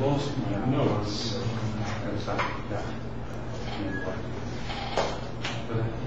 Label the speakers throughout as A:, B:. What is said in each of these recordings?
A: lost my notes. As I, yeah. But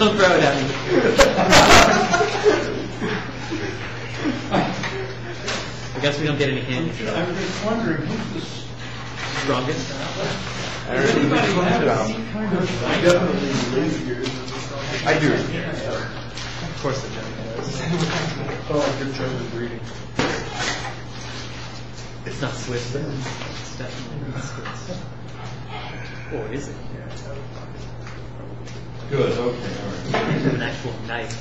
B: Don't throw it at me. I guess we don't get any candy
A: I'm just wondering, who's the
B: Strongest?
A: Does anybody have any kind of
C: I definitely live here.
D: I do.
B: Of course oh, it does.
C: Oh, good choice of breeding.
B: It's not Swiss, but it's definitely not Swiss. Or is it?
D: Good, okay, all right.
B: It's an actual knife.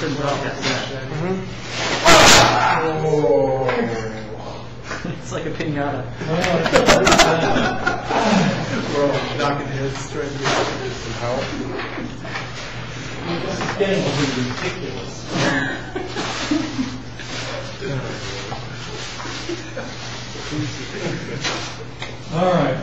B: Good broadcast, yeah. It's like a pinata.
C: Knocking heads, trying to some help.
A: This is getting a little ridiculous. All right.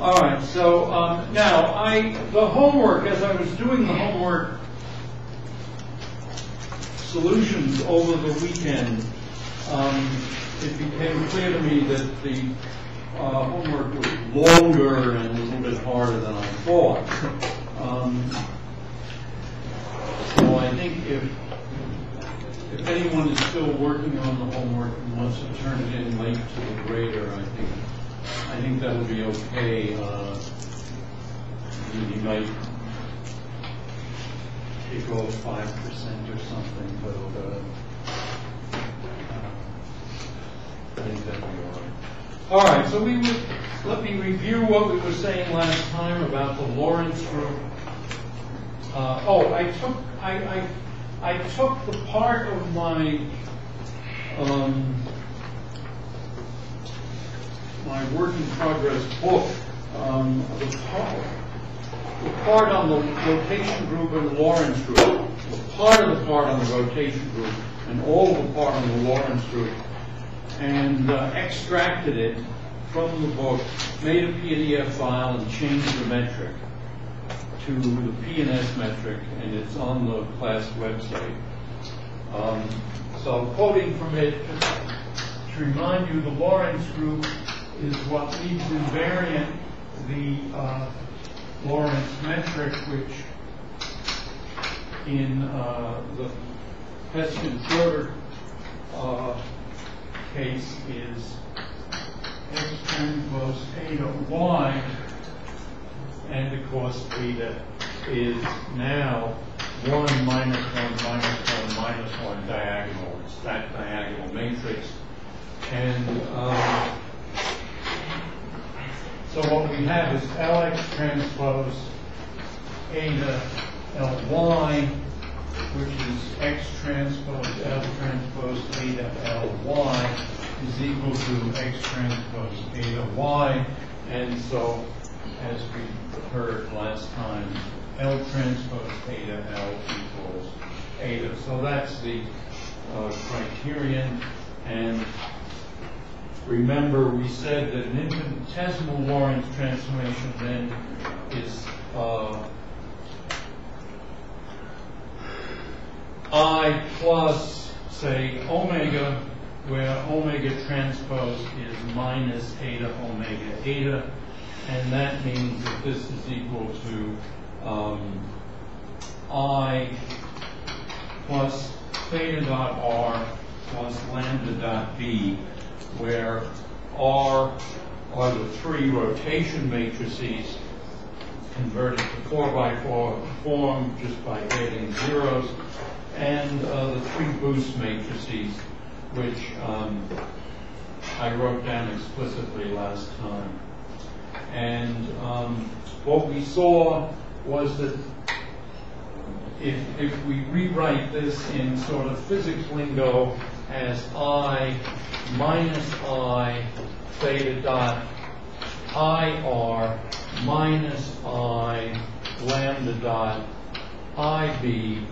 A: All right, so um, now I, the homework, as I was doing the homework solutions over the weekend, um, it became clear to me that the uh, homework was longer and a little bit harder than I thought. Um, so I think if if anyone is still working on the homework and wants to turn it in late to the grader, I think, I think that would be okay. Uh, You might take off five percent or something, but, uh, I think that'll be all right. All right, so we would, let me review what we were saying last time about the Lorentz group. Uh, oh, I took, I, I, I took the part of my, um, my work in progress book, um, the part, the part on the rotation group and the Lorentz group, the part of the part on the rotation group and all the part on the Lorentz group, and uh, extracted it from the book, made a PDF file and changed the metric to the P&S metric, and it's on the class website. Um, So quoting from it, to remind you, the Lorentz group is what leaves invariant the uh, metric, which in uh, the Peskin Schroeder uh, case is x transpose eta y, and the course beta is now one minus one minus one minus one diagonal. It's that diagonal matrix. And um, so what we have is Lx transpose eta Ly, which is x transpose L transpose eta Ly is equal to x transpose eta Y. And so, as we heard last time, L transpose eta L equals eta. So that's the uh, criterion. And remember, we said that an infinitesimal Lorentz transformation then is uh, I plus, say, omega, where omega transpose is minus eta omega eta, and that means that this is equal to um, I plus theta dot R plus lambda dot B, where R are the three rotation matrices converted to four by four form just by adding zeros, and uh, the three boost matrices, which um, I wrote down explicitly last time. And um, what we saw was that if, if we rewrite this in sort of physics lingo as I minus I theta dot IR minus I lambda dot IB,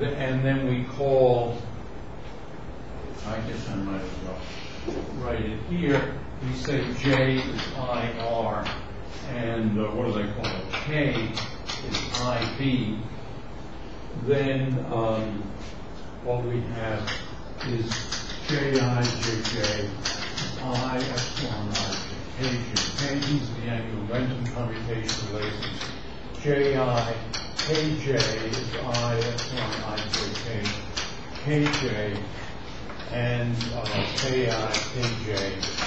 A: and then we call, I guess I might as well write it here, we say J is IR, and uh, what do they call it, K is IB, then um, what we have is Ji, Jj, I, epsilon, i, K, J. K, these are the angular momentum commutation relations. Ji, Kj is I, epsilon, i, Kj, and uh, Ki, Kj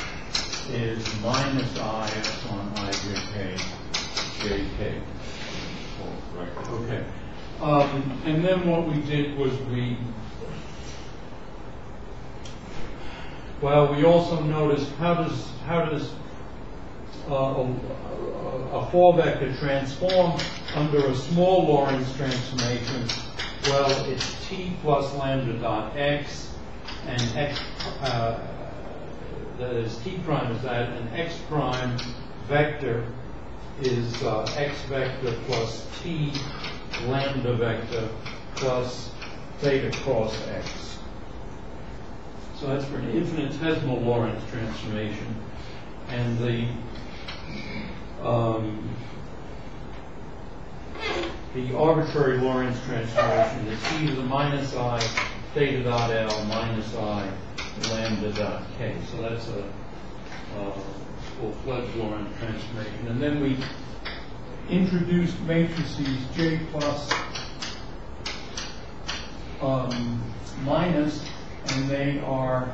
A: is minus I, on i, j, k, jk. Okay. Um, and then what we did was we Well, we also noticed how does how does uh, a, a four vector transform under a small Lorentz transformation? Well, it's t plus lambda dot x, and x uh, that is t prime is that, and x prime vector is uh, x vector plus t lambda vector plus theta cross x. So that's for an infinitesimal Lorentz transformation. And the um, the arbitrary Lorentz transformation is e to the minus i theta dot L minus i lambda dot k. So that's a uh, full-fledged Lorentz transformation. And then we introduced matrices J plus um, minus and they are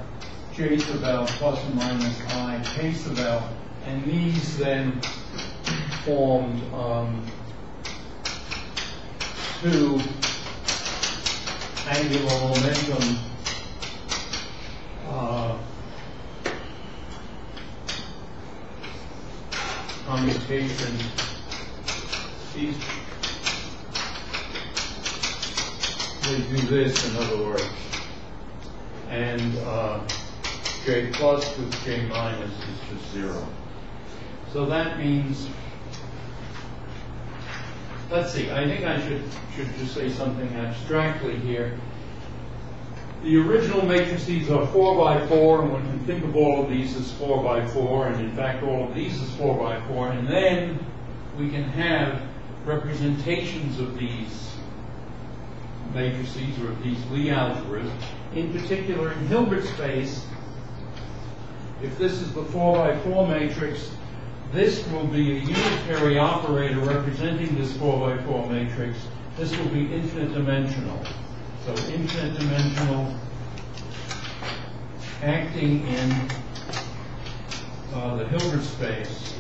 A: J sub L plus or minus I K sub L, and these then formed um, two angular momentum uh, commutations. These they do this, in other words and uh, J plus with J minus is just zero. So that means, let's see, I think I should, should just say something abstractly here. The original matrices are four by four, and one can think of all of these as four by four, and in fact all of these as four by four, and then we can have representations of these matrices or of these Lie algebras. In particular, in Hilbert space, if this is the 4 by 4 matrix, this will be a unitary operator representing this 4 by 4 matrix. This will be infinite dimensional. So infinite dimensional acting in uh, the Hilbert space.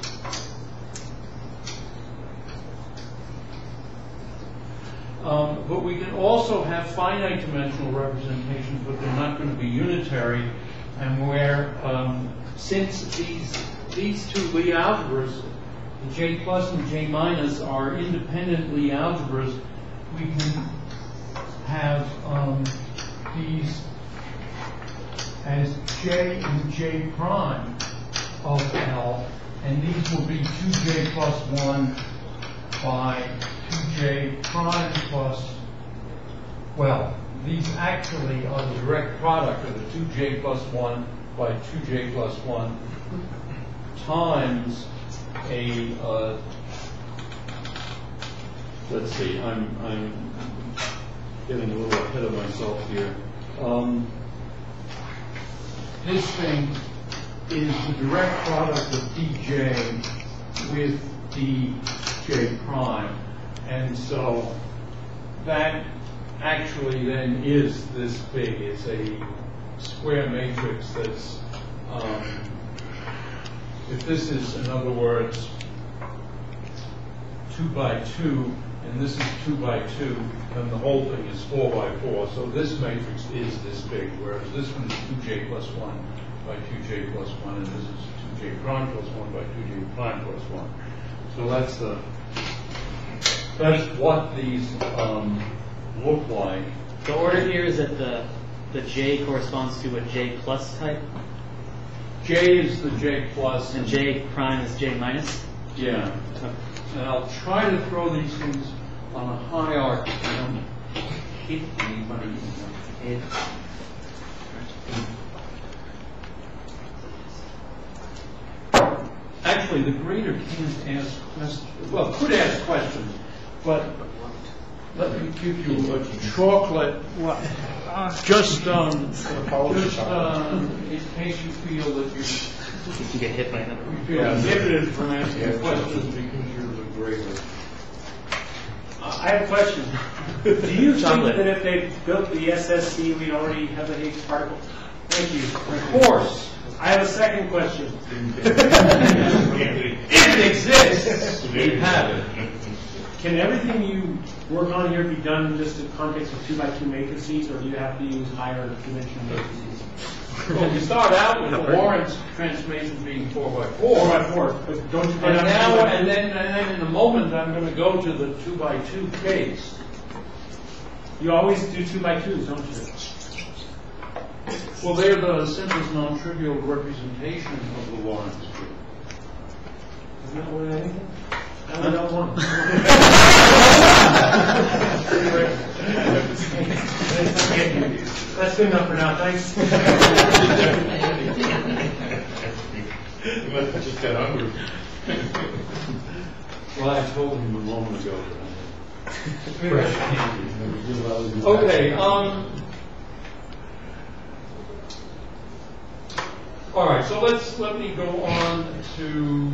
A: Um, But we can also have finite dimensional representations, but they're not going to be unitary, and where, um, since these, these two Lie algebras, the J plus and J minus are independent Lie algebras, we can have um, these as J and J prime of L, and these will be 2J plus 1 by 2J prime plus, well, these actually are the direct product of the 2J plus 1 by 2J plus 1 times a, uh, let's see, I'm, I'm getting a little ahead of myself here. Um, this thing is the direct product of dj with dj prime. And so that actually then is this big. It's a square matrix that's, um, if this is, in other words, two by two, and this is two by two, then the whole thing is four by four. So this matrix is this big, whereas this one is two j plus one by two j plus one, and this is two j prime plus one by two j prime plus one. So that's the, that's what these, um, look like.
B: The order here is that the, the J corresponds to a J plus type,
A: J is the j plus.
B: and J prime is J minus.
A: Yeah. And I'll try to throw these things on a hierarchy. I don't hit anybody in the head. Actually, the grader can't ask questions, well, could ask questions, but let me give you a chocolate, just, um, just, um, in case you feel that you
B: You get hit by another
A: you
B: one.
A: feel inhibited from asking questions because you're the grader.
E: Uh, I have a question. Do you think
B: Chocolate.
E: that if they built the SSC, we'd already have the Higgs particle? Thank you.
A: Of course,
E: I have a second question.
A: if it exists, we have it.
E: Can everything you work on here be done in just the context of two by two matrices, or do you have to use higher dimensional matrices?
A: Well, we start out with the Lorentz transformation being four by four.
E: Four by four, but don't you?
A: And
E: run out of
A: now, and then, and then in a moment, I'm gonna go to the two by two case.
E: You always do two by twos, don't you?
A: Well, they're the simplest non-trivial representation of the Lorentz group.
E: Isn't that what I think? I only know one. That's good enough for now, thanks.
D: Just got hungry.
A: Well, I told him a moment ago that I had. Okay, um. All right, so let's, let me go on to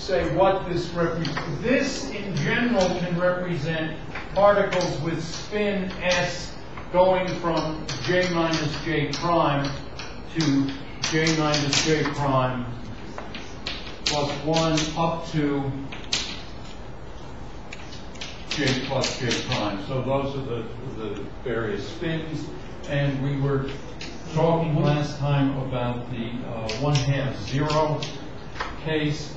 A: say what this represents. This in general can represent particles with spin s going from j minus j prime to j minus j prime plus one up to j plus j prime. So those are the, the various spins. And we were talking last time about the uh, one half zero case.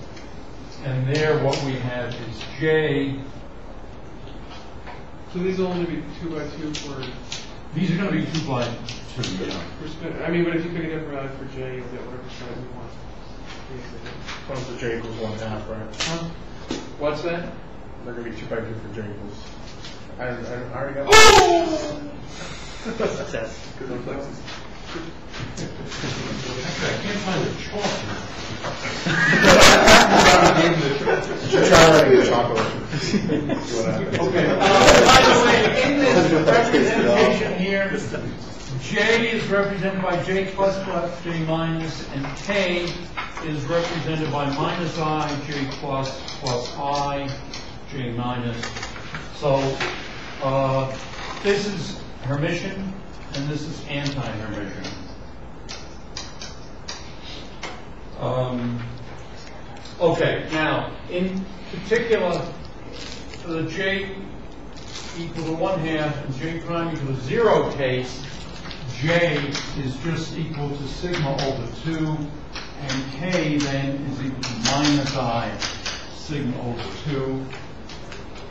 A: And there what we have is j.
C: So these will only be two by two for,
A: These are going to be two by two, yeah.
C: for spin, I mean, but if you pick a different value for J, you'll get whatever size you want. Once the J equals one half, right?
A: What's that?
C: They're gonna be two by two for J equals. I, I I already got.
B: Success.
C: Good reflexes.
A: Actually, I can't find the chalk. Okay, uh, by the way, in this representation here, J is represented by J plus plus J minus, and K is represented by minus I, J plus plus I, J minus. So, uh, this is Hermitian, and this is anti-Hermitian. Um, Okay, now, in particular, for the j equal to one half and j prime equal to zero case, j is just equal to sigma over two, and k then is equal to minus i sigma over two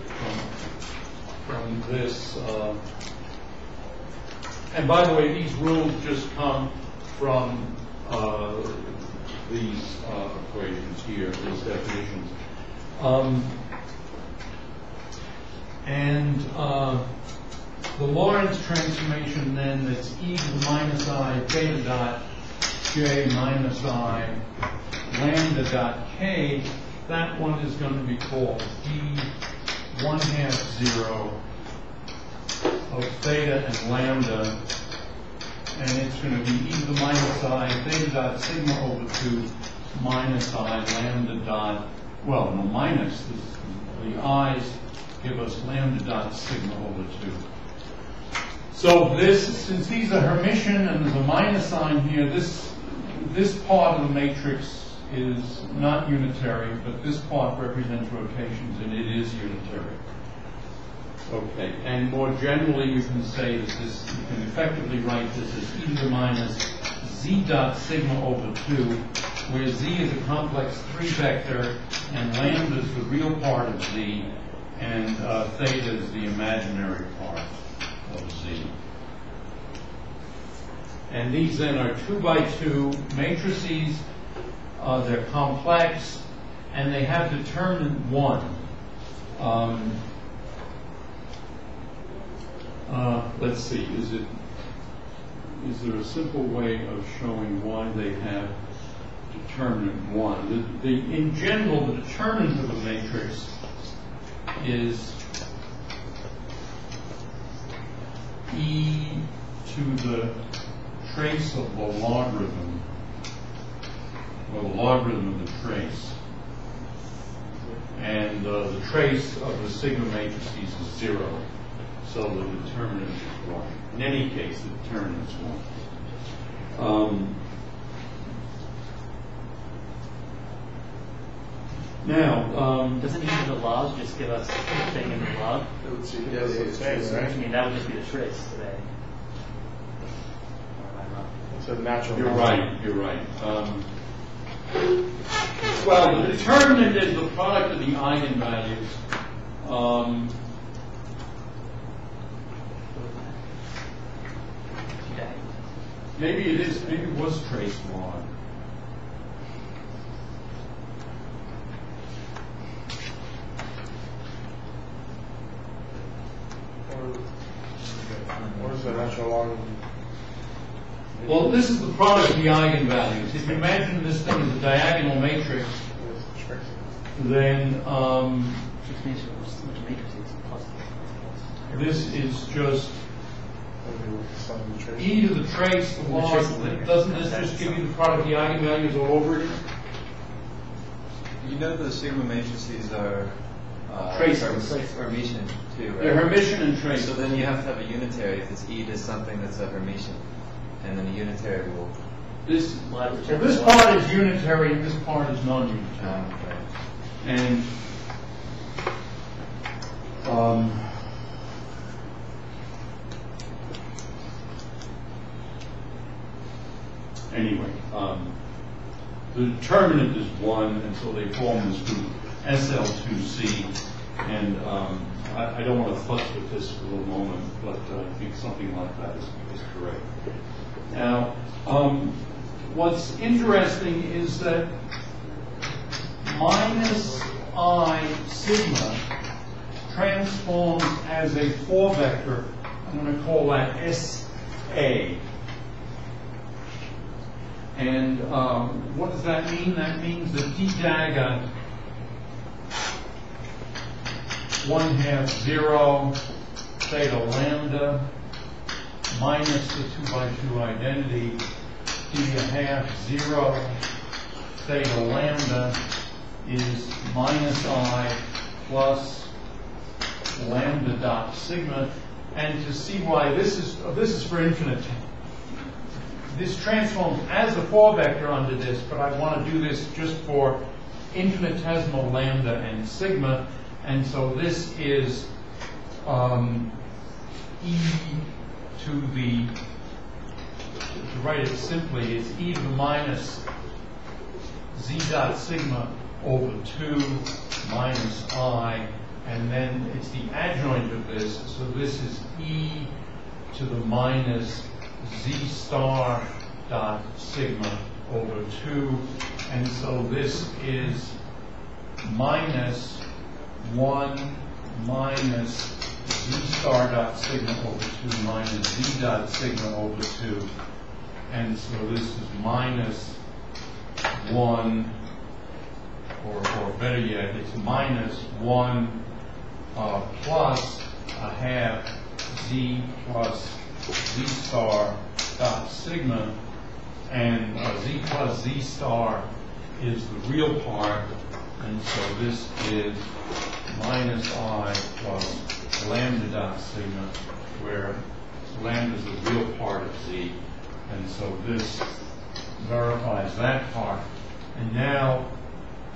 A: from, from this, uh, and by the way, these rules just come from uh, these uh, equations here, these definitions. Um, And uh, the Lorentz transformation then, that's e to the minus i beta dot j minus i lambda dot k, that one is going to be called d one half zero of theta and lambda, and it's going to be e to the minus i theta dot sigma over two minus i lambda dot, well, no, minus, this- the i's give us lambda dot sigma over two. So this, since these are Hermitian and there's a minus sign here, this, this part of the matrix is not unitary, but this part represents rotations and it is unitary. Okay, and more generally, you can say that this, you can effectively write this as e to the minus z dot sigma over two, where z is a complex three vector and lambda is the real part of z, and uh, theta is the imaginary part of z. And these then are two by two matrices, uh, they're complex, and they have determinant one. Um, let's see, is it, is there a simple way of showing why they have determinant one? The, the, in general, the determinant of a matrix is e to the trace of the logarithm, or the logarithm of the trace. And uh, the trace of the sigma matrices is zero, so the determinant is one. In any case, the determinant is one. Um, now, um,
B: Doesn't even the laws just give us the thing in the log?
C: Yeah, it's the
B: I mean, that would just be the trace today. Or am I wrong?
C: It's a natural.
A: You're right, you're right. Um, Well, the determinant is the product of the eigenvalues. Um,
B: Okay.
A: Maybe it is, maybe it was trace log.
C: What is the natural log?
A: Well, this is the product of the eigenvalues. If you imagine this thing as a diagonal matrix, then um,
B: Just makes it which matrices plus.
A: this is just
C: Concentration.
A: e to the trace, the log.
B: trace of linear.
A: Doesn't this just give you the product of the eigenvalues all over again?
D: You know the sigma matrices are uh,
A: Traces.
D: Herm- Hermitian too, right?
A: They're Hermitian and trace.
D: So then you have to have a unitary if it's e to something that's a Hermitian, and then a unitary will.
A: This,
B: Well,
A: so this part is unitary and this part is non-unitary.
D: Um, right.
A: And, um, anyway, um, the determinant is one, and so they form this group SL2C. And um, I, I don't want to fuss with this for a moment, but uh, I think something like that is, is correct. Now, um, what's interesting is that minus i sigma transforms as a four vector. I'm going to call that SA. And um, what does that mean? That means that d dagger one half zero theta lambda minus the two by two identity d half zero theta lambda is minus i plus lambda dot sigma. And to see why this is, this is for infinite this transforms as a four vector under this, but I want to do this just for infinitesimal lambda and sigma, and so this is um, e to the, to write it simply, it's e to the minus z dot sigma over 2 minus i, and then it's the adjoint of this, so this is e to the minus z star dot sigma over 2, and so this is minus 1 minus z star dot sigma over 2 minus z dot sigma over 2, and so this is minus 1, or, or better yet, it's minus 1 uh, plus a half z plus z star dot sigma, and uh, z plus z star is the real part, and so this is minus i plus lambda dot sigma, where lambda is the real part of z, and so this verifies that part. And now,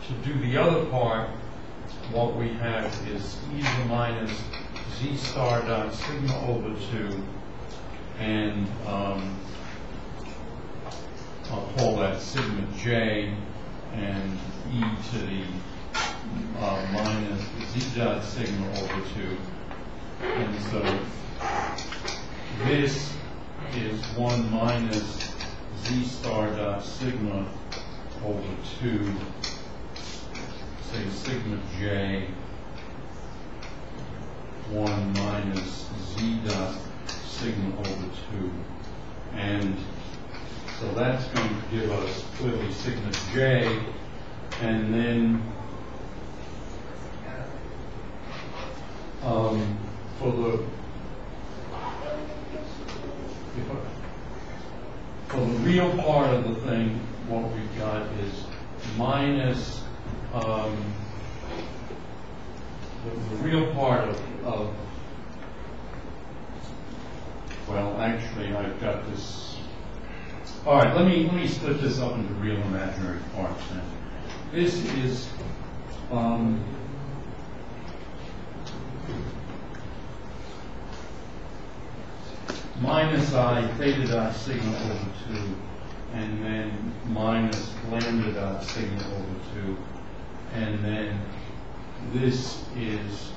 A: to do the other part, what we have is e to the minus z star dot sigma over 2, and um, I'll call that sigma j, and e to the uh, minus z dot sigma over 2. And so this is 1 minus z star dot sigma over 2, say sigma j, 1 minus z dot sigma over 2. And so that's going to give us clearly sigma j, and then um, for the for the real part of the thing, what we've got is minus um, the, the real part of, of well, actually, I've got this. All right, let me let me split this up into real imaginary parts. Then this is um, minus i theta dot sigma over 2, and then minus lambda dot sigma over 2, and then this is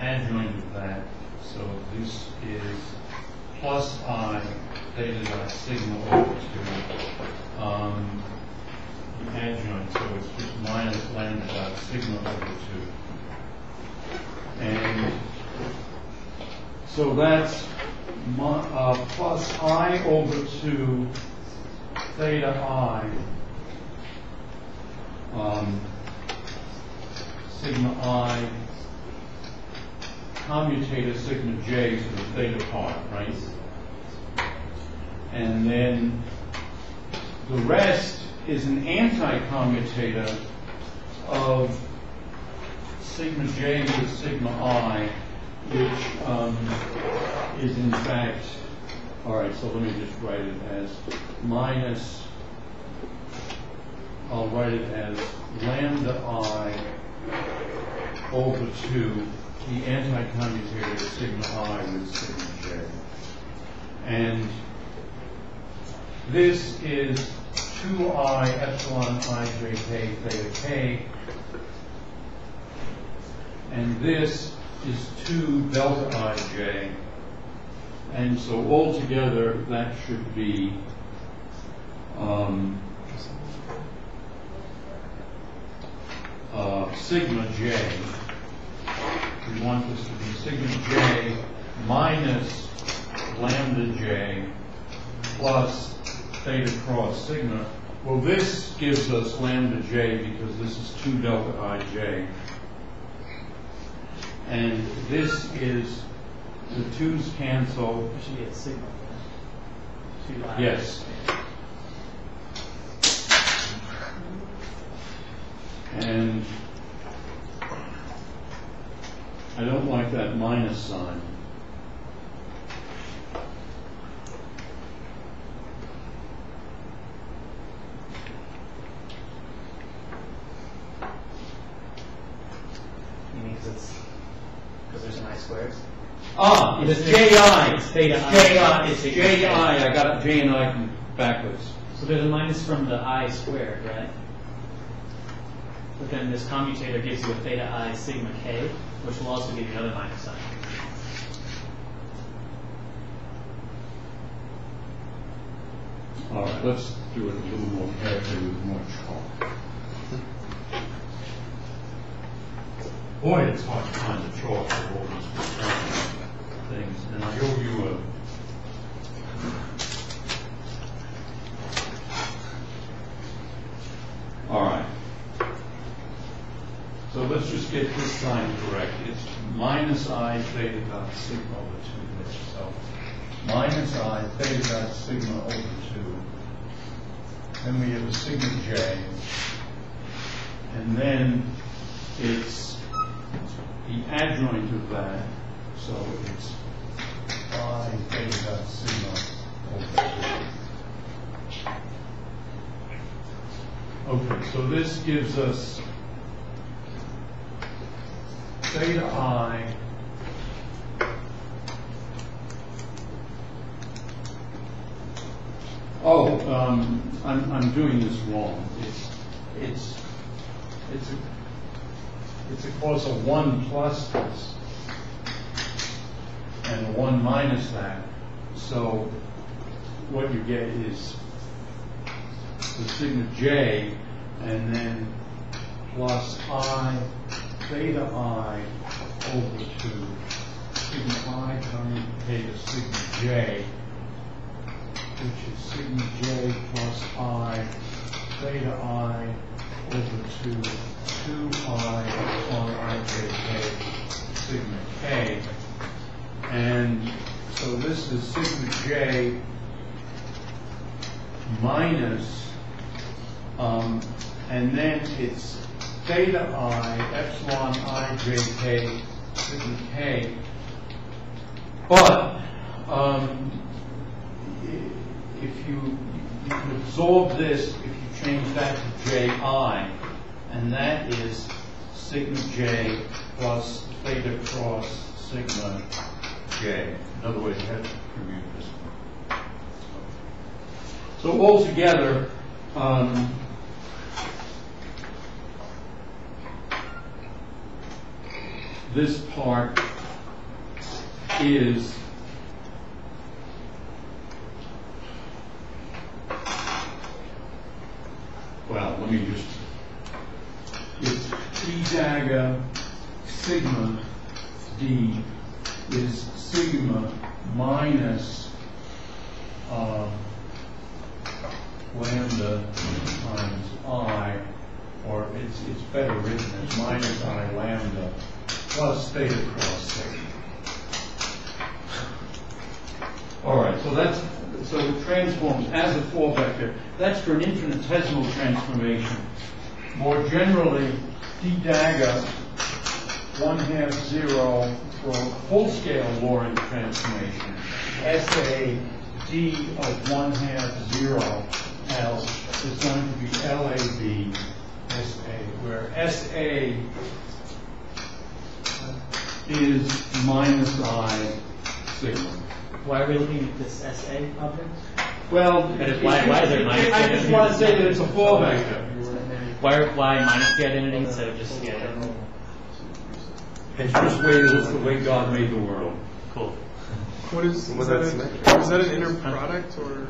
A: adjoint of that, so this is plus i theta dot sigma over 2, um, adjoint, so it's just minus lambda dot sigma over 2. And so that's mi- uh, plus i over 2 theta i um, sigma i commutator sigma j to the theta part, right? And then the rest is an anti-commutator of sigma j to sigma i, which um, is in fact, all right, so let me just write it as minus, I'll write it as lambda i over 2, the anti-commutator sigma i with sigma j. And this is 2i epsilon i j k theta k. And this is 2 delta ij. And so altogether, that should be um, uh, sigma j. We want this to be sigma j minus lambda j plus theta cross sigma. Well, this gives us lambda j because this is 2 delta ij. And this is, the 2's cancel,
B: It should a sigma.
A: Yes. And I don't like that minus sign.
E: You mean because
A: it's
E: because there's
A: an
E: I squared?
A: Ah, it's
E: J
A: I. It's J
E: I.
A: I got J and I backwards.
B: So there's a minus from the I squared, right? But then this commutator gives you a theta I sigma k which will also give you another minus.
A: All right, let's do it a little more carefully with more chalk. Boy, it's hard to find the chalk for all these things, and I owe you a. All right. So let's just get this sign correct. It's minus I theta dot sigma over two there, so minus I theta dot sigma over two. Then we have a sigma j. And then it's the adjoint of that, so it's I theta dot sigma over two. Okay, so this gives us theta i Oh, um, I'm, I'm doing this wrong. It's, it's, it's, a- it's of course a one plus this and one minus that. So what you get is the sigma j and then plus i theta i over two sigma i times theta sigma j which is sigma j plus i theta i over two, two i upon i j k sigma k. And so this is sigma j minus, um, and then it's theta i epsilon i j k sigma k. But, um, if you, you can absorb this if you change that to ji, and that is sigma j plus theta cross sigma j. In other words, you have to commute this one. So altogether, um, this part is well, let me just, it's E dagger sigma D is sigma minus uh, lambda times I, or it's, it's better written as minus I lambda plus theta cross sigma. All right, so that's, so it transforms as a four vector. That's for an infinitesimal transformation. More generally, d dagger, one half zero for a full scale Lorentz transformation. SA d of one half zero L is going to be LAB SA, where SA is minus I sigma.
B: Why are we looking at this SA object?
A: Well,
B: And it's why- why is it minus
A: I just want to say that it's a four vector.
B: Why, why minus the identity instead of just the identity?
A: It's just way, it's the way God made the world.
B: Cool.
F: What is, is
C: Was
F: that,
C: that
F: a, is that an inner product or?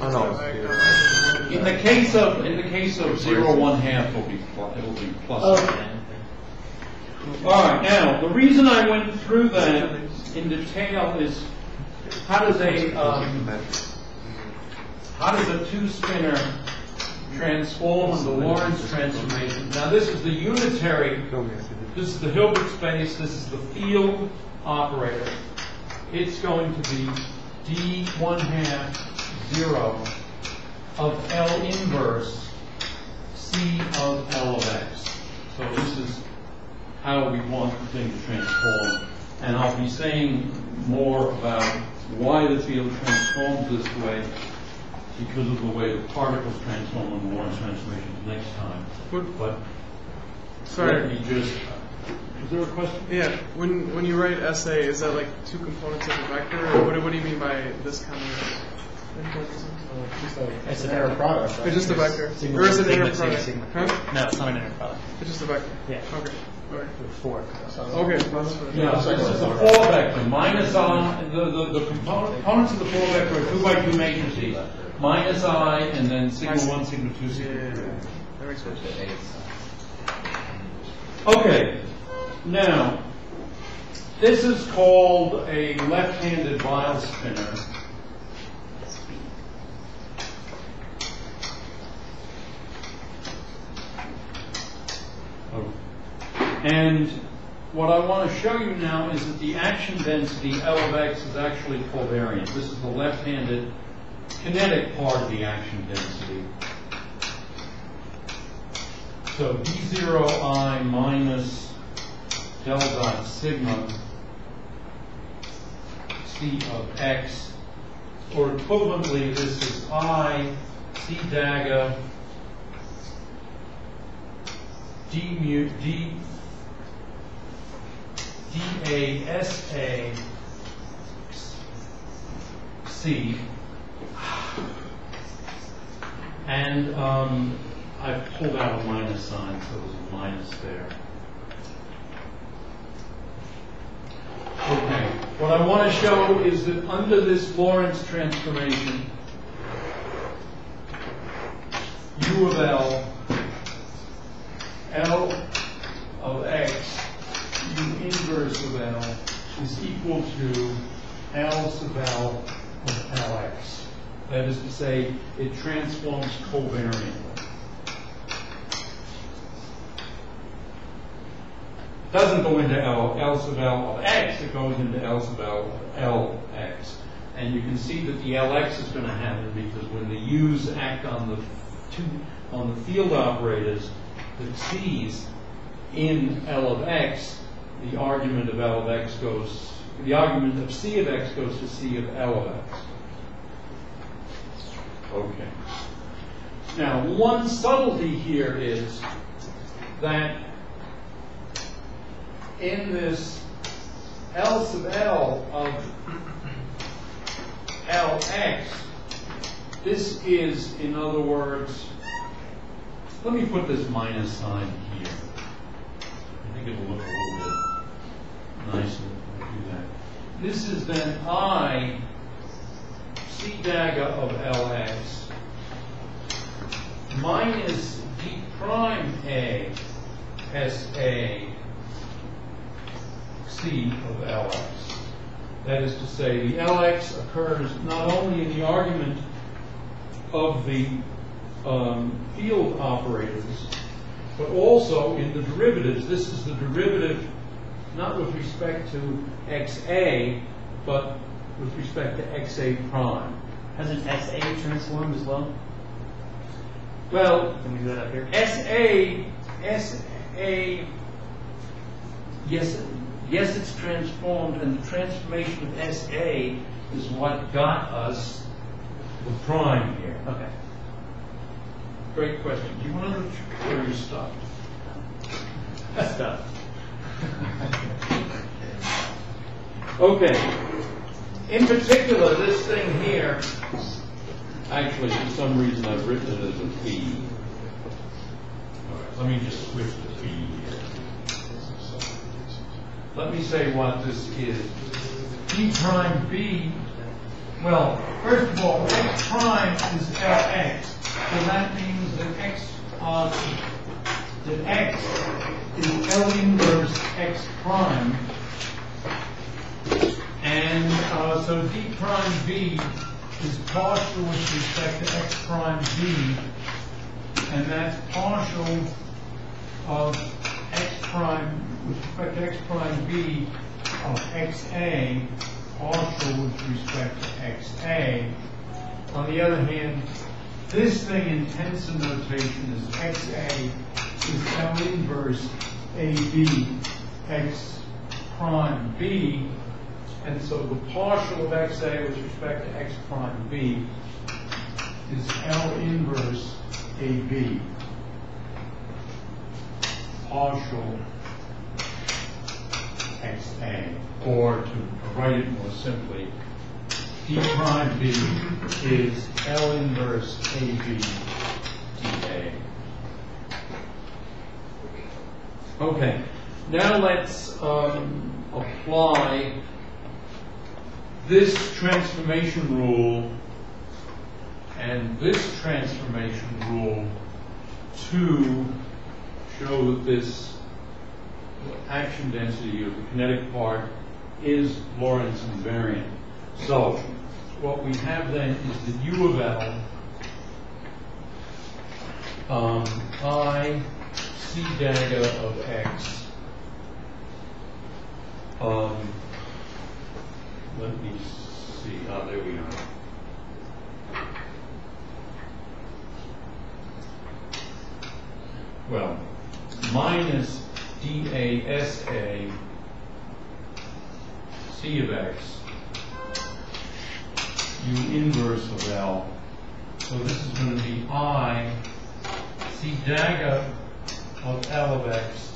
C: Oh, no,
F: is that like,
C: here.
A: In the case of, in the case of zero one half, it'll be, plu- it'll be plus. Oh.
B: Okay.
A: All right, now, the reason I went through that in detail is, how does a, um, how does a two-spinor transform the Lorentz transformation? Now, this is the unitary, this is the Hilbert space, this is the field operator. It's going to be d one half zero of L inverse C of L of x. So this is how we want the thing to transform. And I'll be saying more about why the field transforms this way because of the way the particles transform in the Lorentz transformations next time.
F: What-
A: But let me just Is there a question?
F: Yeah, when when you write essay, is that like two components of a vector, or what, what do you mean by this kind of?
C: It's an error product. right?
F: It's just a vector,
B: Sigma,
F: or is it an
B: sigma,
F: inner
B: sigma,
F: product?
B: sigma.
F: Huh?
B: No, it's not an inner product.
F: It's just a vector.
B: Yeah.
F: Okay. Okay.
B: Four.
F: Okay.
A: Yeah, so this is a four vector, minus I, the, the, the component, components of the four vector are two by two matrices, minus I, and then sigma one, sigma two, sigma three.
F: yeah. That makes sense.
D: The
A: Okay, now, this is called a left-handed Weyl spinor. Oh. And what I want to show you now is that the action density L of x is actually covariant. This is the left-handed kinetic part of the action density. So d zero i minus del dot sigma c of x, or equivalently, this is i c dagger d mu d d a s a c and um, I pulled out a minus sign, so there's a minus there. Okay, what I want to show is that under this Lorentz transformation, U of L, L of X, U inverse of L is equal to L sub L of Lx. That is to say, it transforms covariantly. It Doesn't go into L, L sub L of X, it goes into L sub L of Lx. And you can see that the Lx is going to happen because when the U's act on the two, on the field operators, the C's in L of X, the argument of L of X goes, the argument of C of X goes to C of L of X. Okay. Now, one subtlety here is that in this L sub L of Lx, this is, in other words, let me put this minus sign here. I think it'll look a little I do that. This is then I C dagger of Lx minus d prime A S A C of Lx. That is to say, the Lx occurs not only in the argument of the um, field operators, but also in the derivatives. This is the derivative not with respect to xa, but with respect to xa prime.
B: Hasn't SA transformed as well?
A: Well,
B: Can we do that up here?
A: SA, SA, yes, yes, it's transformed, and the transformation of SA is what got us the prime here.
B: Okay.
A: Great question. Do you want to know where you stopped?
B: Stuff.
A: Okay. In particular, this thing here, actually, for some reason, I've written it as a P. Let me just switch the P here. Let me say what this is. P prime B, well, first of all, X prime is Lx. So that means that X, uh, that X is L inverse X prime. And uh, so d prime b is partial with respect to x prime b, and that's partial of x prime with respect to x prime b of xa, partial with respect to xa. On the other hand, this thing in tensor notation is xa is L inverse ab x prime b, and so the partial of xa with respect to x prime b is L inverse AB. Partial XA. Or to write it more simply, D prime B is L inverse AB dA. Okay, now let's um, apply this transformation rule and this transformation rule to show that this action density of the kinetic part is Lorentz invariant. So, what we have then is the U of L um, I C dagger of X. Um, let me see. Ah, there we are. Well, minus DASA C of X U inverse of L. So this is going to be I C dagger of L of X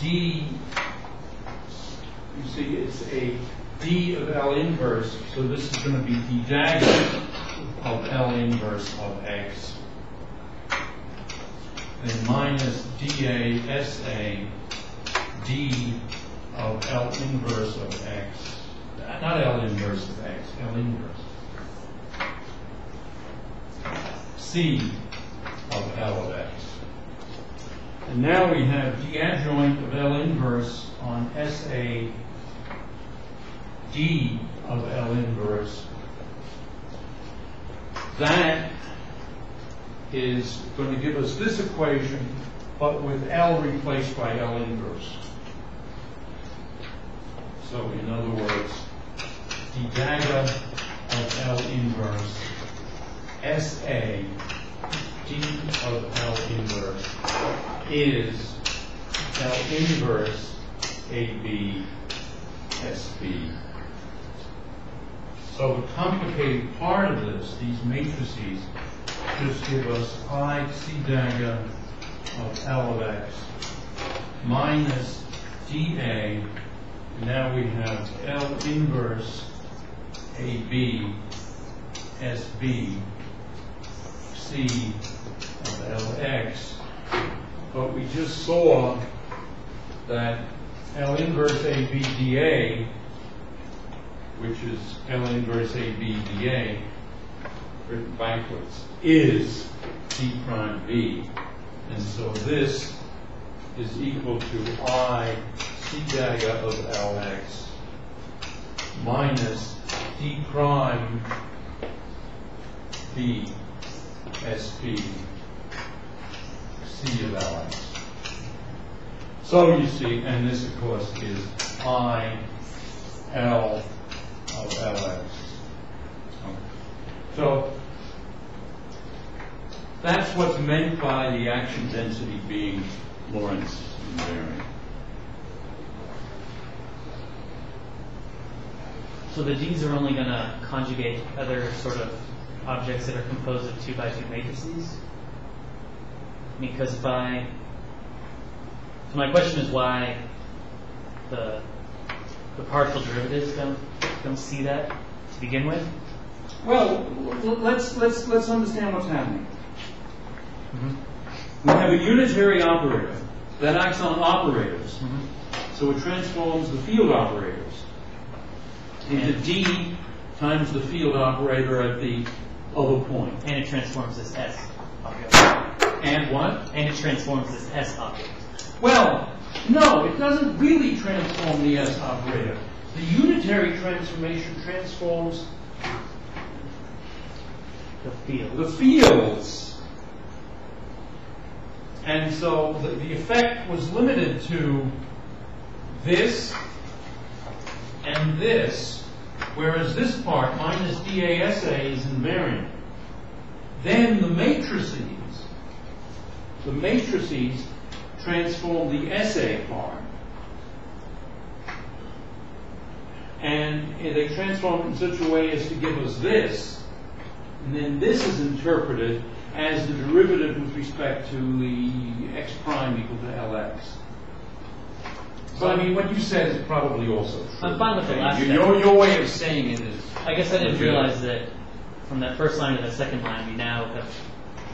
A: D. You see, it's a D of L inverse, so this is going to be D dagger of L inverse of X then minus DASA D of L inverse of X. Not L inverse of X, L inverse. C of L of X. And now we have the adjoint of L inverse on SA D of L inverse. That is going to give us this equation, but with L replaced by L inverse. So in other words, the dagger of L inverse, SA D of L inverse is L inverse AB SB. So the complicated part of this, these matrices, just give us I C dagger of L of X minus dA. Now we have L inverse AB SB C Lx. But we just saw that L inverse ABDA, which is L inverse ABDA, written backwards, is D prime B. And so this is equal to I C dagger of Lx minus D prime B SB Of Lx. So you see, and this of course is I L of Lx. So that's what's meant by the action density being Lorentz invariant.
B: So the D's are only going to conjugate other sort of objects that are composed of two by two matrices? Because by so my question is why the the partial derivatives don't don't see that to begin with.
A: Well, let's let's let's understand what's happening. Mm-hmm. We have a unitary operator that acts on operators, mm-hmm. so it transforms the field operators into D times the field operator at the other point.
B: And it transforms this S object.
A: And what?
B: And it transforms this S object.
A: Well, no, it doesn't really transform the S operator. The unitary transformation transforms
B: The field.
A: the fields. And so the, the effect was limited to this and this, whereas this part, minus DASA, is invariant. Then the matrices, the matrices transform the SA part. And they transform it in such a way as to give us this, and then this is interpreted as the derivative with respect to the x prime equal to Lx. But I mean, what you said is probably also true.
B: I'm fine with the
A: Okay,
B: last
A: Your, your- your way of saying it is.
B: I guess I didn't
A: Okay.
B: realize that from that first line to the second line, we now have,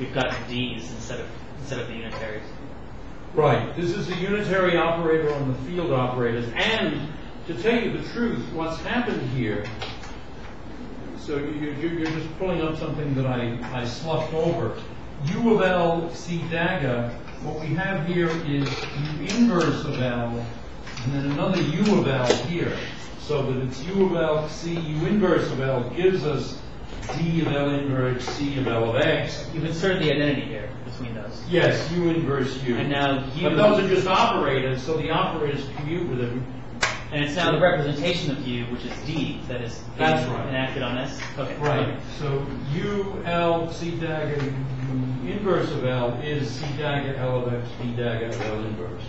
B: we've got Ds instead of, instead of the unitaries.
A: Right, this is a unitary operator on the field operators, and to tell you the truth, what's happened here, so you, you, you're just pulling up something that I, I sloughed over. U of L, C dagger, what we have here is U inverse of L, and then another U of L here, so that it's U of L, C, U inverse of L gives us D of L inverse, C of L of X,
B: You've inserted the identity here between.
A: Yes, U inverse U.
B: And now U-
A: But those are just operators, so the operators commute with them.
B: And it's now the representation of U, which is D, that is
A: That's right.
B: enacted on S? Okay.
A: Right, so U, L, C dagger, inverse of L is C dagger, L of X, D dagger, L inverse.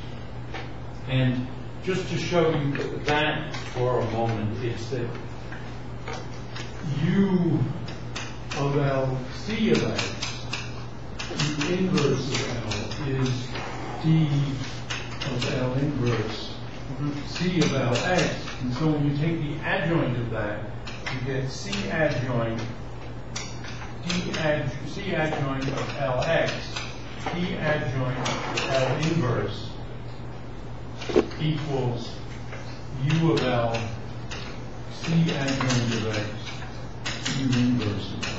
A: And just to show you that for a moment, it's that U of L, C of X, U inverse of L is D of L inverse, C of L X. And so when you take the adjoint of that, you get C adjoint, D ad, C adjoint of LX, D adjoint of L inverse equals U of L, C adjoint of X, U inverse of L.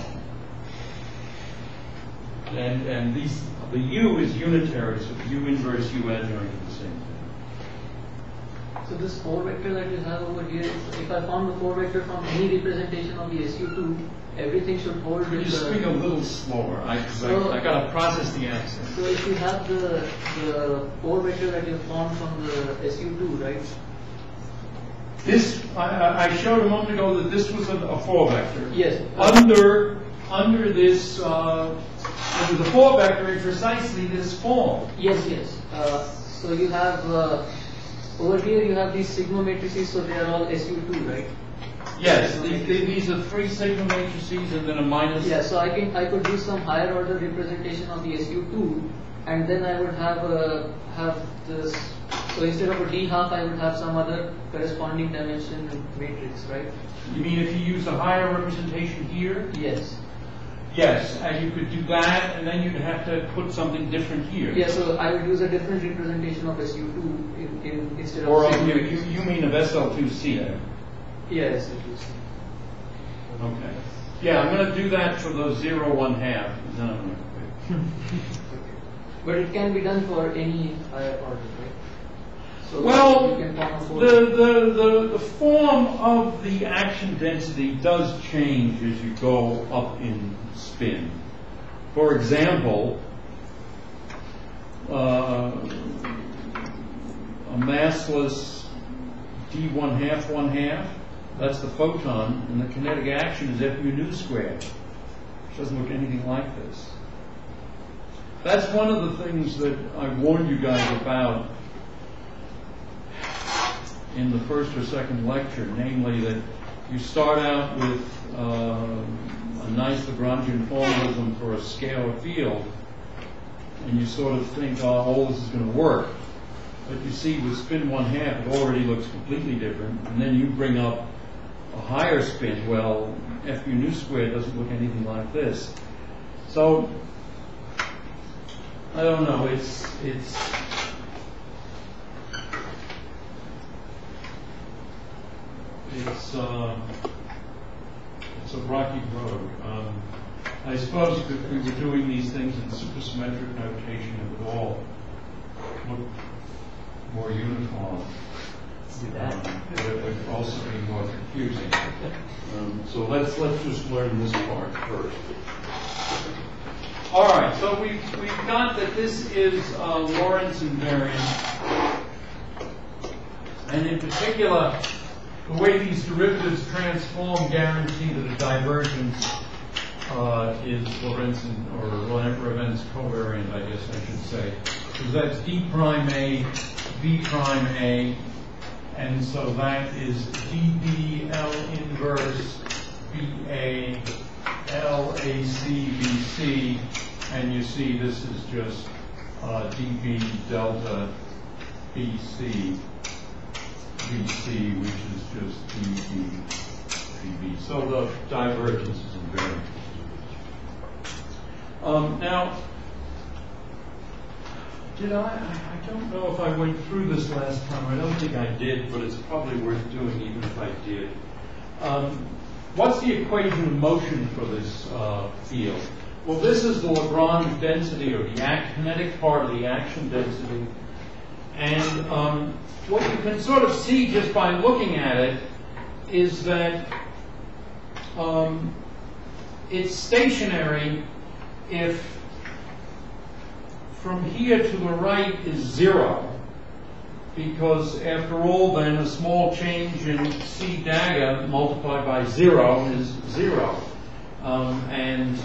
A: And, and these, the U is unitary, so U inverse, U adjoint are the same thing.
G: So this four vector that you have over here, if I found the four vector from any representation of the SU2, everything should hold
A: Could you speak a little slower? I,
G: So-
A: I, I gotta process the accent.
G: So if you have the, the four vector that you found from the SU2, right?
A: This, I- I, showed a moment ago that this was a, a four vector.
G: Yes.
A: Under, under this, uh, under the four vector in precisely this form.
G: Yes, yes. Uh, so you have, uh, over here you have these sigma matrices, so they are all SU2, right?
A: Yes, the- the- these are three sigma matrices and then a minus.
G: Yeah, so I can, I could do some higher order representation of the SU2, and then I would have, uh, have this, so instead of a D half, I would have some other corresponding dimension matrix, right?
A: You mean if you use a higher representation here?
G: Yes.
A: Yes, and you could do that, and then you'd have to put something different here.
G: Yeah, so I would use a different representation of SU2 in, in, instead of.
A: Or, uh,
G: sigma
A: you, you you mean of SL2C?
G: Yes, it is.
A: Okay. Yeah, I'm gonna do that for those zero, one half, and then I'm.
G: But it can be done for any higher order,
A: Well,
G: you can form a four-
A: the, the, the, form of the action density does change as you go up in spin. For example, uh, a massless d one half, one half, that's the photon, and the kinetic action is F mu nu squared, which doesn't look anything like this. That's one of the things that I warned you guys about in the first or second lecture, namely that you start out with uh, a nice Lagrangian formalism for a scalar field, and you sort of think, oh, all this is going to work. But you see, with spin one half, it already looks completely different, and then you bring up a higher spin. Well, F mu nu squared doesn't look anything like this. So, I don't know. It's it's. It's, uh, it's a rocky road. Um, I suppose if we were doing these things in supersymmetric notation, it would all look more uniform.
B: Do that.
A: Um, But it would also be more confusing. Um, So let's, let's just learn this part first. All right, so we've, we've got that this is uh, Lorentz invariant. And in particular, the way these derivatives transform guarantee that the divergence uh, is Lorentzian, or Lorentz covariant, I guess I should say. Because that's D prime A, B prime A, and so that is dbl inverse BA and you see this is just uh, dB delta BC VC, which is just DB, VB. So the divergence is invariant. Um, now, did I, I don't know if I went through this last time, I don't think I did, but it's probably worth doing even if I did. Um, what's the equation of motion for this uh, field? Well, this is the Lagrange density, or the kinetic part of the action density. And um, what you can sort of see just by looking at it is that um, it's stationary if from here to the right is zero, because after all, then a small change in c dagger multiplied by zero is zero. Um, and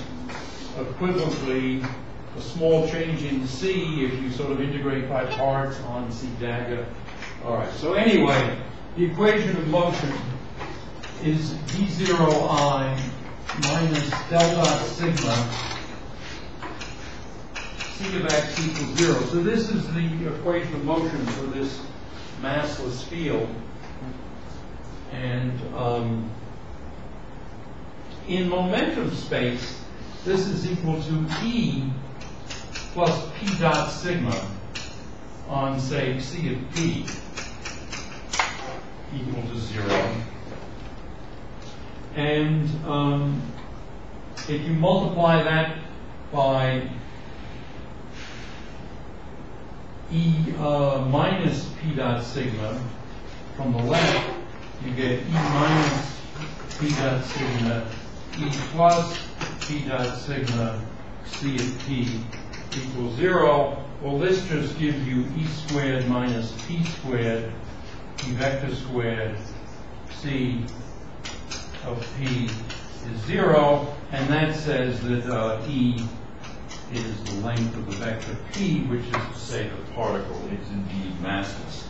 A: equivalently, a small change in c, if you sort of integrate by parts on c dagger. All right, so anyway, the equation of motion is d zero i minus del dot sigma c of x equals zero. So this is the equation of motion for this massless field. And um, in momentum space, this is equal to E plus P dot sigma on, say, C of P equal to zero. And um, if you multiply that by E uh, minus P dot sigma from the left, you get E minus P dot sigma E plus P dot sigma C of P equals zero. Well, this just gives you E squared minus P squared E vector squared C of P is zero, and that says that uh, E is the length of the vector P, which is to say the particle is indeed massless.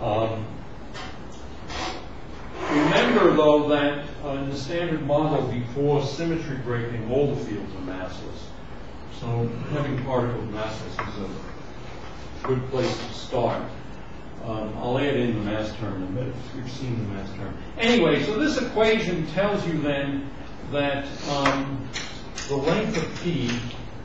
A: Um, remember, though, that uh, in the standard model before symmetry breaking, all the fields are massless. So having particle masses is a good place to start. Um, I'll add in the mass term in a minute. We've seen the mass term. Anyway, so this equation tells you then that um, the length of P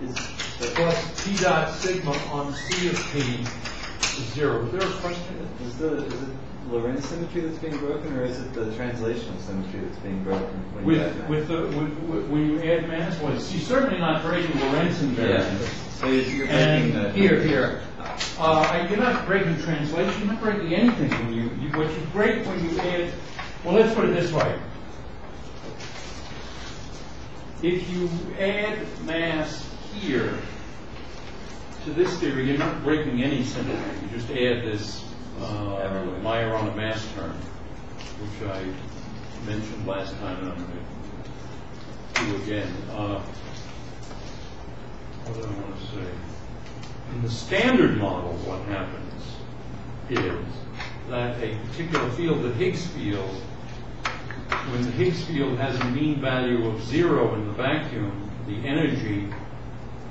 A: is plus P dot sigma on C of P is zero. Is there a question?
D: Is, the, is it Lorentz symmetry that's being broken, or is it the translational symmetry that's being broken when
A: With, with the, with, when you add mass, well, she's certainly not breaking Lorentz
D: yeah.
A: invariance.
D: So you're you're breaking the
A: And here, here, uh, you're not breaking translation, you're not breaking anything when you, you, what you break when you add, well, let's put it this way. If you add mass here to this theory, you're not breaking any symmetry, you just add this, uh, a mass term, which I mentioned last time, and I'm gonna do again. Uh, what do I want to say? In the standard model, what happens is that a particular field, the Higgs field, when the Higgs field has a mean value of zero in the vacuum, the energy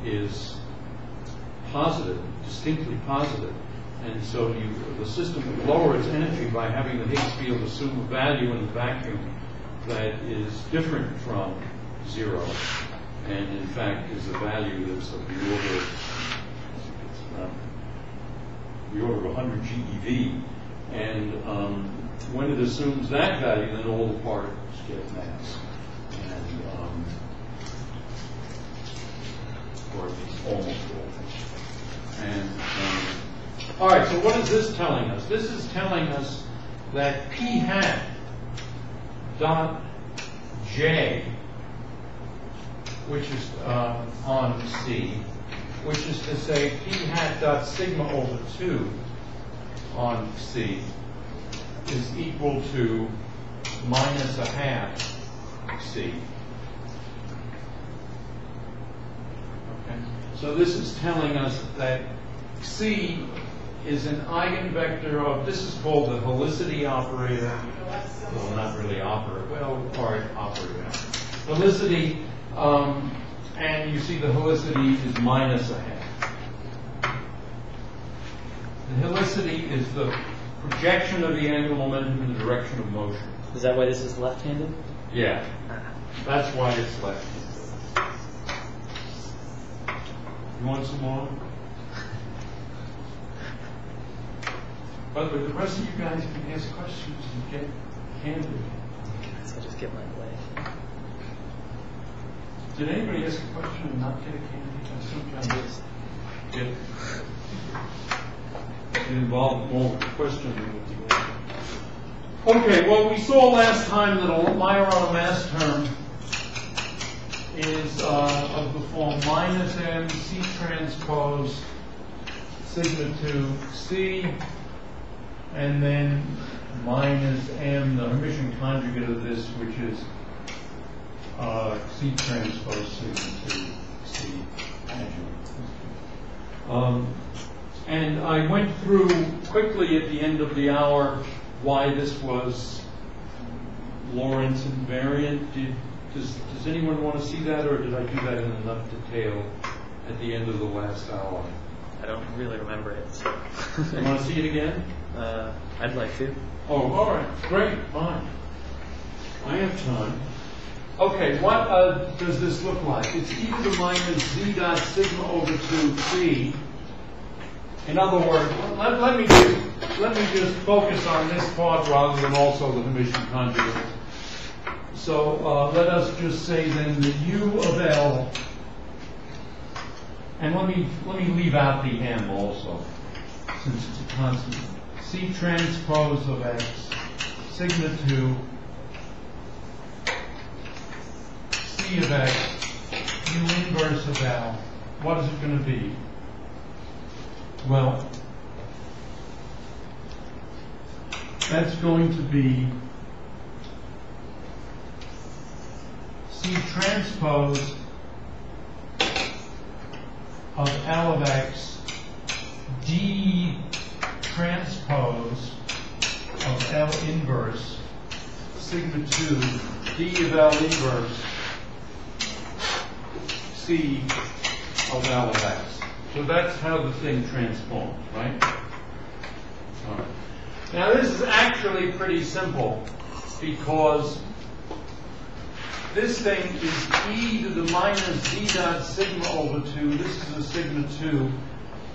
A: is positive, distinctly positive. And so you, the system would lower its energy by having the Higgs field assume a value in the vacuum that is different from zero, and in fact is a value that's of the order, um, the order of 100 GeV. And um, when it assumes that value, then all the particles get mass. And, um, or at least almost all. And, all right, so what is this telling us? This is telling us that p hat dot j, which is uh, on C, which is to say p hat dot sigma over 2 on C is equal to minus a half C. Okay, so this is telling us that C is an eigenvector of, this is called the helicity operator. Well, not really operator, well, part operator. Helicity, um, and you see the helicity is minus a half. The helicity is the projection of the angular momentum in the direction of motion.
B: Is that why this is left-handed?
A: Yeah, that's why it's left. You want some more? By the way, the rest of you guys can ask questions and get candid.
B: So I just get my way.
A: Did anybody ask a question and not get a candid? I sometimes get get involved more with the question than with the answer. Okay, well, we saw last time that a Majorana mass term is uh, of the form minus m c transpose sigma 2 c and then minus m, the Hermitian conjugate of this, which is uh, c transpose sigma 2 c um, and I went through quickly at the end of the hour why this was Lorentz invariant. Did, does, does anyone want to see that, or did I do that in enough detail at the end of the last hour?
B: I don't really remember it, so.
A: You want to see it again?
B: Uh, I'd like to.
A: Oh, all right, great, fine. I have time. Okay, what uh, does this look like? It's e to the minus z dot sigma over 2c. In other words, let, let me just, let me just focus on this part rather than also the Hermitian conjugate. So uh, let us just say then the u of L, and let me let me leave out the m also, since it's a constant. C transpose of x, sigma 2, C of x, u inverse of L. What is it going to be? Well, that's going to be C transpose of L of x D transpose of L inverse sigma 2 D of L inverse C of L of x. So that's how the thing transforms, right? Right. Now this is actually pretty simple because this thing is e to the minus z dot sigma over 2. This is a sigma 2.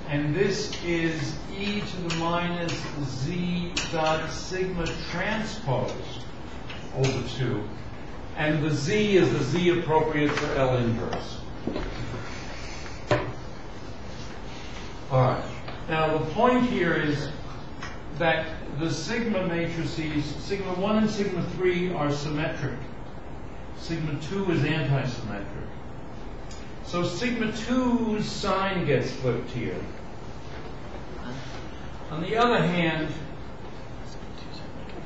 A: And this is e to the minus z dot sigma transpose over 2. And the z is the z appropriate for L inverse. All right. Now the point here is that the sigma matrices, sigma 1 and sigma 3 are symmetric. Sigma 2 is antisymmetric. So sigma 2's sign gets flipped here. On the other hand,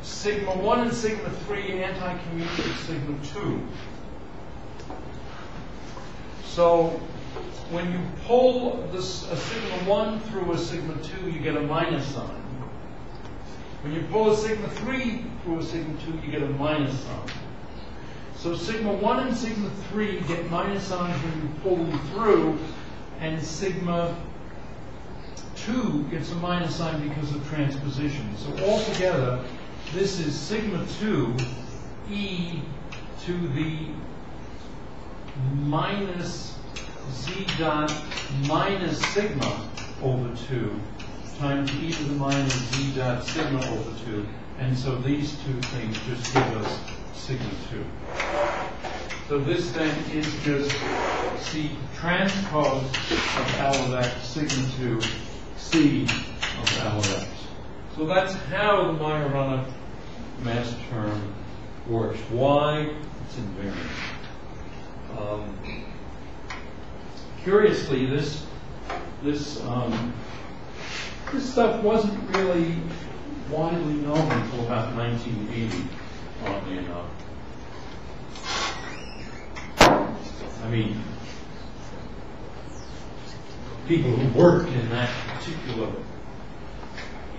A: sigma 1 and sigma 3 anti-commute sigma 2. So when you pull this, a sigma 1 through a sigma 2, you get a minus sign. When you pull a sigma 3 through a sigma 2, you get a minus sign. So sigma 1 and sigma 3 get minus signs when you pull them through, and sigma 2 gets a minus sign because of transposition. So altogether, this is sigma 2 e to the minus z dot minus sigma over 2 times e to the minus z dot sigma over 2. And so these two things just give us sigma 2. So this then is just C transpose of L of x sigma 2 C of L of x. So that's how the Majorana mass term works. Why? It's invariant. Um, curiously, this this um, this stuff wasn't really widely known until about 1980, oddly enough. I mean, people who worked in that particular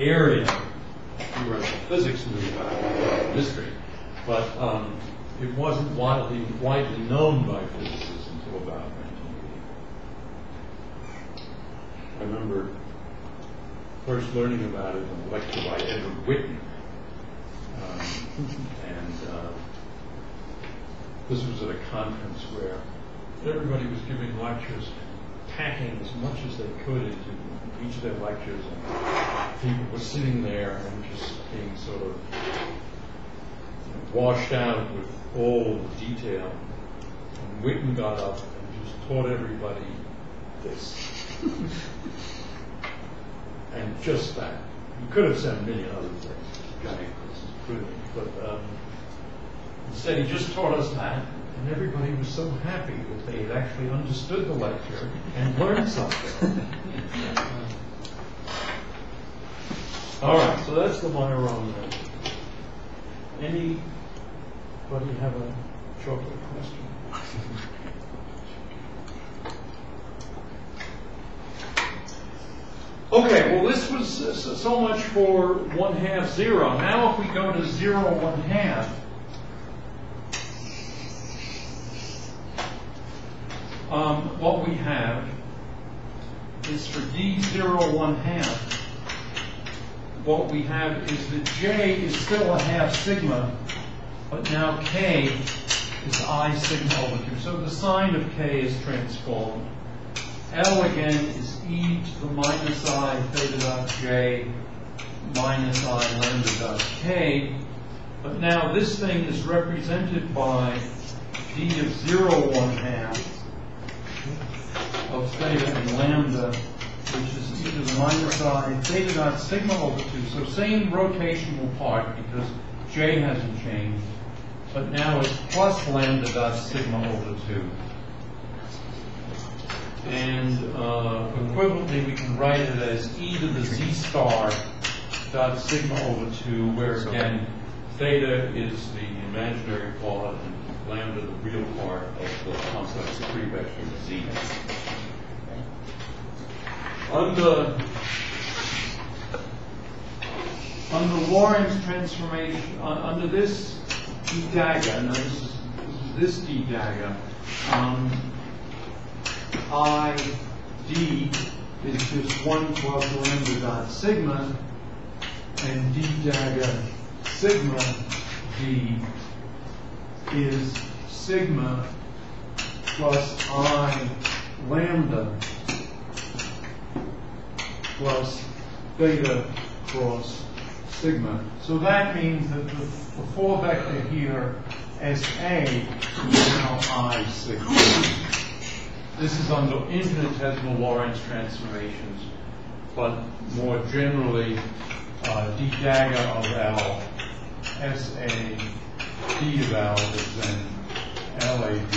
A: area, you theoretical physics knew about mystery, but um, it wasn't widely widely known by physicists until about 1980. I remember first learning about it in a lecture by Edward Witten. Um, And uh, this was at a conference where everybody was giving lectures, packing as much as they could into each of their lectures. And people were sitting there and just being sort of washed out with all the detail. And Witten got up and just taught everybody this. and just that. He could have said a million other things, but um, instead he just taught us that, and everybody was so happy that they had actually understood the lecture and learned something. All right, so that's the Myron. Anybody have a chocolate question? Okay, well, this was uh, so- so much for one half zero. Now, if we go to zero one half, um, what we have is for d zero one half. What we have is that j is still a half sigma, but now k is i sigma over two. So the sign of k is transformed. L again is e to the minus i theta dot j minus i lambda dot k. But now this thing is represented by d of 0 1 half theta and lambda, which is e to the minus i theta dot sigma over 2. So same rotational part because j hasn't changed. But now it's plus lambda dot sigma over 2. And uh, equivalently, we can write it as e to the z star dot sigma over 2, where again, theta is the imaginary part and lambda the real part of the complex three vector z. Under, under the Lorentz transformation, under this d dagger, now this is, this is this d dagger, um, I d is just 1 plus lambda dot sigma, and d dagger sigma d is sigma plus i lambda plus theta cross sigma. So that means that the, the four vector here, SA, is now I sigma. This is under infinitesimal Lorentz transformations, but more generally, uh, d dagger of L, SA, d of L is then LAD,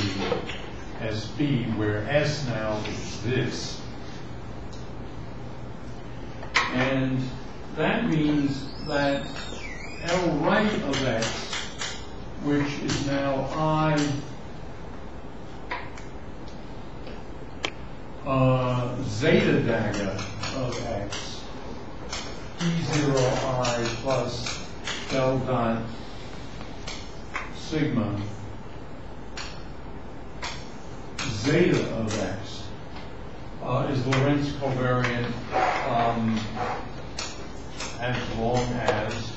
A: SB, where S now is this. And that means that L right of X, which is now I uh, zeta dagger of X, E0 I plus del dot sigma zeta of X uh, is Lorentz covariant um, as long as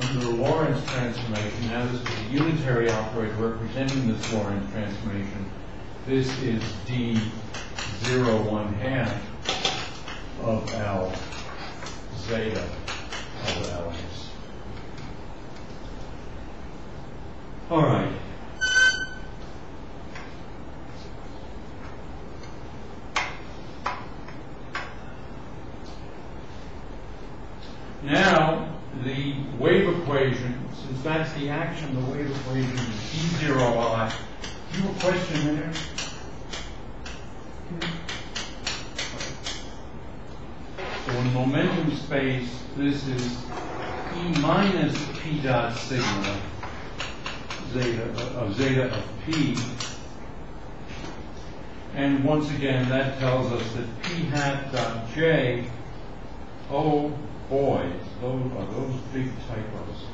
A: under the Lorentz transformation, now this is a unitary operator representing this Lorentz transformation, this is d 0 1 half of L zeta of Ls. All right. Now, the wave equation, since that's the action, the wave equation is E zero I. Do You have a question there? So in momentum space, this is E minus P dot sigma zeta uh, of zeta of P. And once again, that tells us that P hat dot J, oh boy, those are those big typos.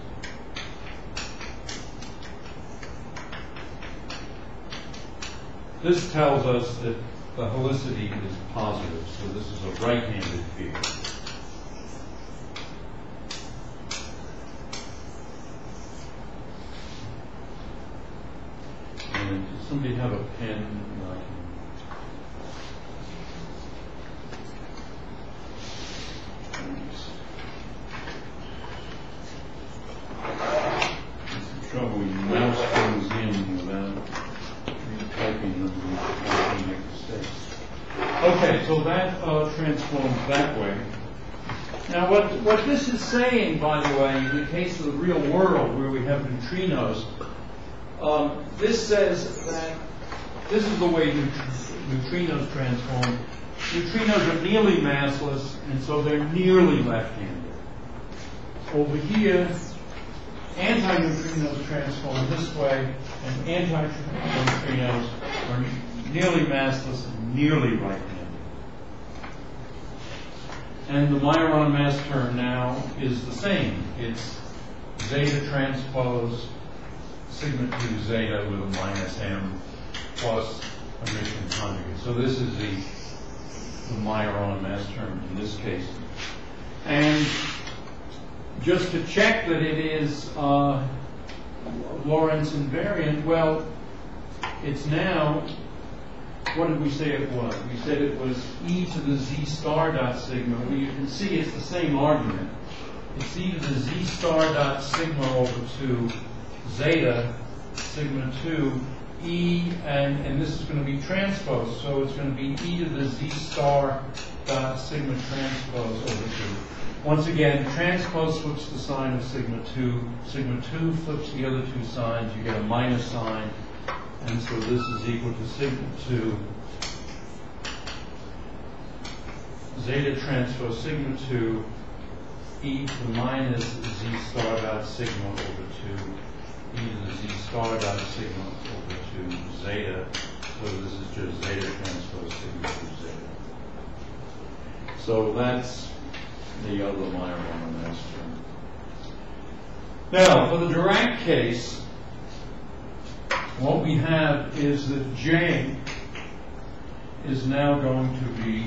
A: This tells us that the helicity is positive, so this is a right-handed field. And does somebody have a pen? that I can- Thanks. It's the trouble, you mouse things in without retyping them, you often make mistakes. Okay, so that uh, transforms that way. Now, what, this is saying, by the way, in the case of the real world, where we have neutrinos, um, this says that this is the way neut- neutrinos transform. Neutrinos are nearly massless, and so they're nearly left-handed. Over here, antineutrinos transform this way, and antineutrinos are nearly massless and nearly right-handed. And the Majorana mass term now is the same. It's zeta transpose sigma 2 zeta with a minus m plus a mission conjugate. So this is the, the mass term in this case. And just to check that it is uh, Lorentz invariant, well, it's now, what did we say it was? We said it was e to the z star dot sigma. Well, you can see it's the same argument. It's e to the z star dot sigma over 2 zeta sigma 2 e, and, and this is going to be transpose, so it's going to be e to the z star dot sigma transpose over 2. Once again, transpose flips the sign of sigma 2. Sigma 2 flips the other two signs. You get a minus sign. And so this is equal to sigma 2 zeta transpose sigma 2 e to the minus z star dot sigma over 2 e to the z star dot sigma over 2 zeta. So this is just zeta transpose sigma 2 zeta. So that's the other Majorana mass term. Now, for the Dirac case, what we have is that J is now going to be,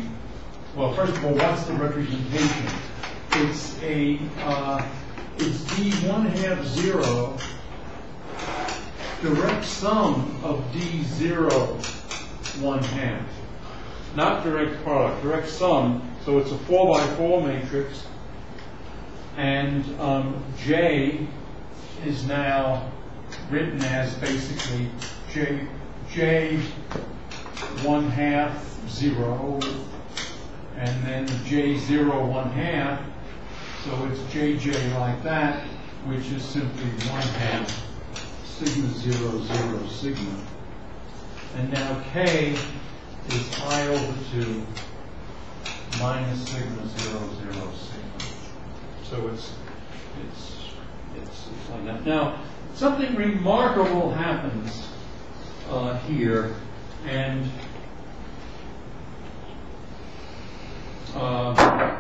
A: well, first of all, what's the representation? It's a, uh, it's D one half zero, direct sum of D zero one half. Not direct product, direct sum, so it's a four by four matrix. And um, J is now written as basically J, J one half zero, and then J zero one half. So it's JJ like that, which is simply one half sigma zero zero sigma. And now K is I over two minus sigma zero zero sigma. So it's it's it's, it's like that. Now something remarkable happens uh, here, and uh,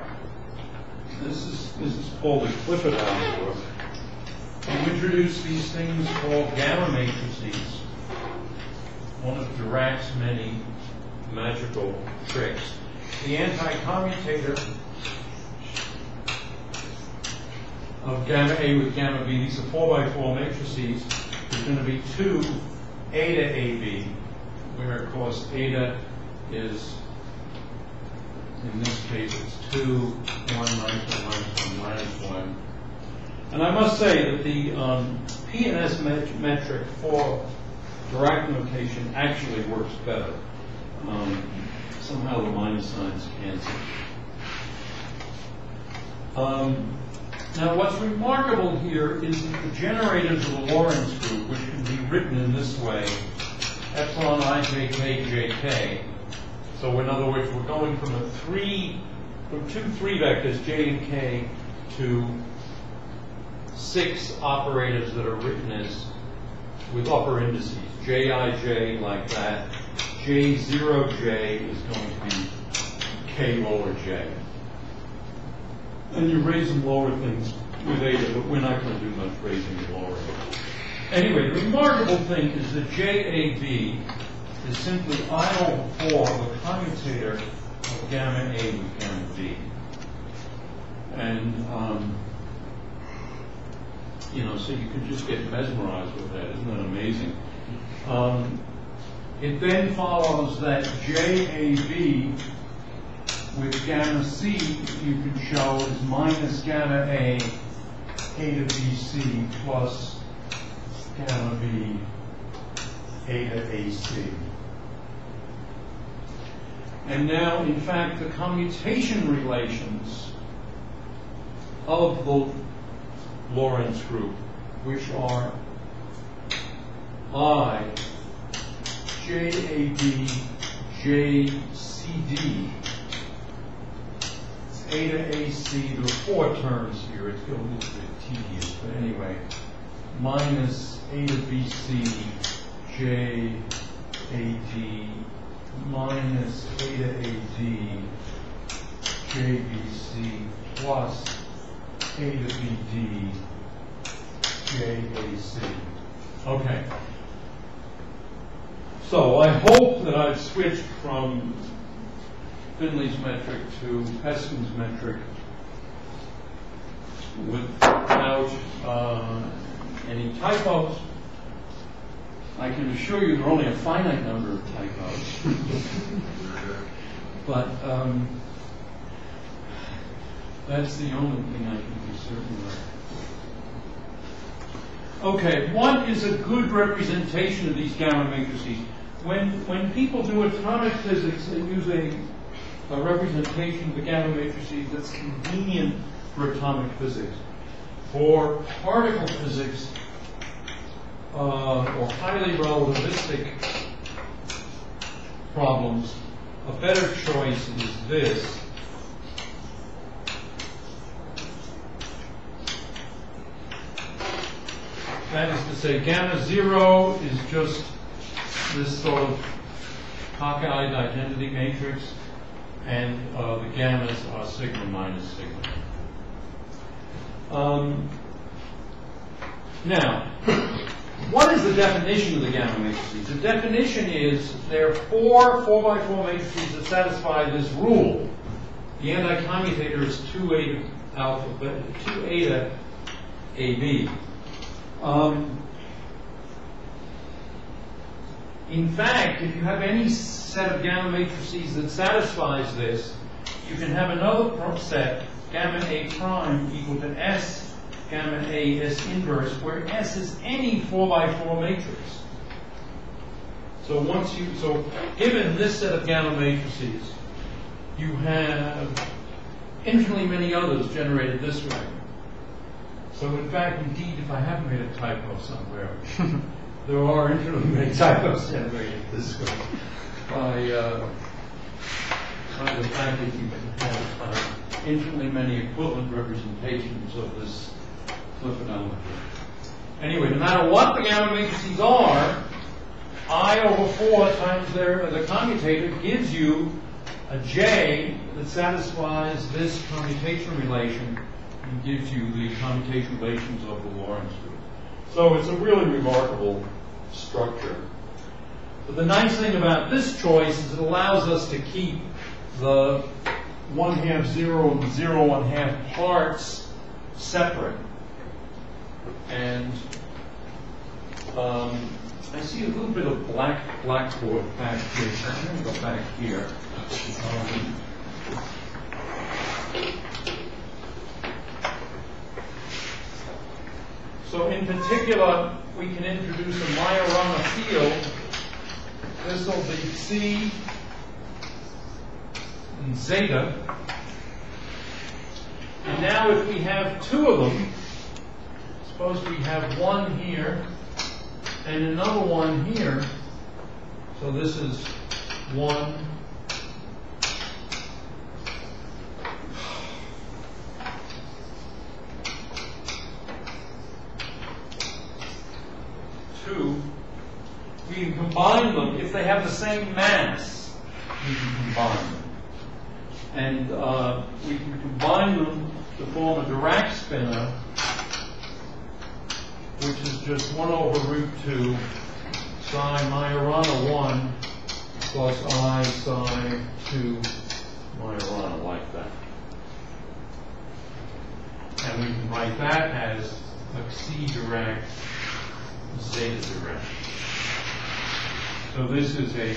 A: this is this is called the Clifford algebra. We introduce these things called gamma matrices. One of Dirac's many magical tricks. The anti-commutator of gamma A with gamma B, these are 4 by 4 matrices, is going to be 2 eta AB, where of course eta is, in this case, it's 2, 1, minus 1, minus 1, minus 1. And I must say that the um, P and S met- metric for Dirac notation actually works better. Um, somehow the minus signs cancel. Um, now, what's remarkable here is that the generators of the Lorentz group, which can be written in this way, epsilon i j k j k. So, in other words, we're going from a three, from two three vectors, j and k, to six operators that are written as with upper indices, jij like that, j0j is going to be k lower j. And you raise and lower things with eta, but we're not going to do much raising and lowering. Anyway, the remarkable thing is that JAB is simply I over 4 of a commutator of gamma A with gamma B. And, um, you know, so you could just get mesmerized with that. Isn't that amazing? Um, it then follows that JAB with gamma C, you can show is minus gamma A, eta BC plus gamma B, eta AC. And now, in fact, the commutation relations of the Lorentz group, which are I, JAB, JCD, eta AC, there are four terms here, it's a little bit tedious, but anyway, minus eta BC, J, AD, minus eta AD, JBC, plus eta BD, JAC. Okay. So I hope that I've switched from Finley's metric to Peskin's metric without uh, any typos. I can assure you there are only a finite number of typos. but um, that's the only thing I can be certain of. Okay, what is a good representation of these gamma matrices? When, when people do atomic physics, they use a, a representation of the gamma matrices that's convenient for atomic physics. For particle physics, uh, or highly relativistic problems, a better choice is this. That is to say, gamma zero is just this sort of cockeyed identity matrix, and uh, the gammas are sigma minus sigma. Um, now, what is the definition of the gamma matrices? The definition is there are four 4 by 4 matrices that satisfy this rule. The anti-commutator is 2 eta alpha, but 2 eta AB. Um, in fact, if you have any set of gamma matrices that satisfies this, you can have another set, gamma A prime equal to S gamma A S inverse, where S is any 4 by 4 matrix. So once you, so given this set of gamma matrices, you have infinitely many others generated this way. So in fact, indeed, if I haven't made a typo somewhere, there are infinitely many typos generated this way by, uh, by the fact you can have uh, infinitely many equivalent representations of this element. Anyway, no matter what the gamma matrices are, I over 4 times their, the commutator gives you a J that satisfies this commutation relation and gives you the commutation relations of the Lorentz group. So it's a really remarkable structure. But the nice thing about this choice is it allows us to keep the one half zero and zero one half parts separate. And um, I see a little bit of black blackboard back here. I'm going to go back here. Um, so in particular, we can introduce a Majorana field. This will be C and zeta. And now if we have two of them, suppose we have one here and another one here. So this is one. Two. We can combine them if they have the same mass. We can combine them, and uh, we can combine them to form a Dirac spinor which is just 1 over root 2 psi Majorana 1 plus I psi two Majorana, like that. And we can write that as a C So this is a,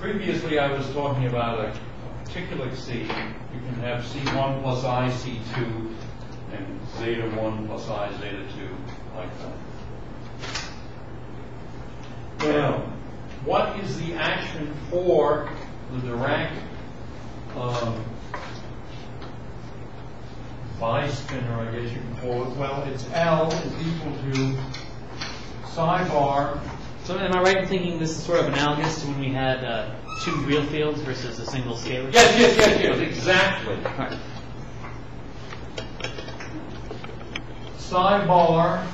A: previously I was talking about a particular C. You can have C1 plus I C2 and zeta 1 plus I zeta 2, like that. Now, what is the action for the Dirac um, bispinor, I guess you can call it? Well, it's L is equal to psi bar
B: So am I right in thinking this is sort of analogous to when we had uh, two real fields versus a single scalar?
A: Yes, yes, yes, yes, exactly. Psi bar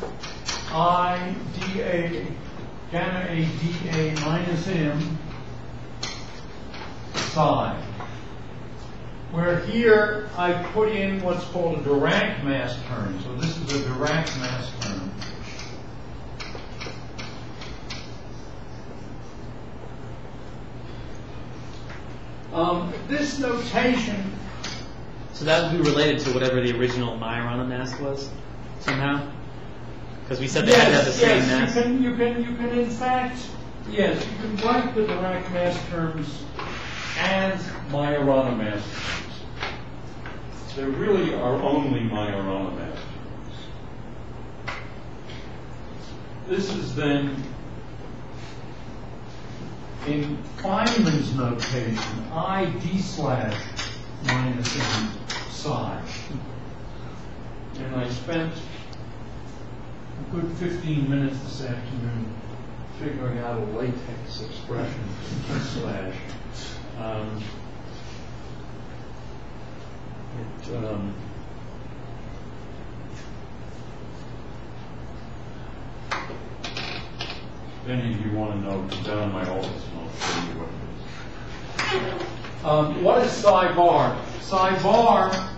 A: I dA gamma A dA minus M psi. Where here I put in what's called a Dirac mass term. So this is a Dirac mass term. Um, this notation
B: So that would be related to whatever the original Majorana mass was somehow? Because we said they had to have the same
A: yes,
B: mass.
A: You can, you can, you can in fact, yes, you can write the Dirac mass terms as Majorana mass terms. There really are only Majorana mass terms. This is then in Feynman's notation, I d slash minus m psi. And I spent a good 15 minutes this afternoon figuring out a latex expression slash. Um, um, if any of you want to know, come down to my office and I'll show you what it is. Um, what is psi bar? Psi bar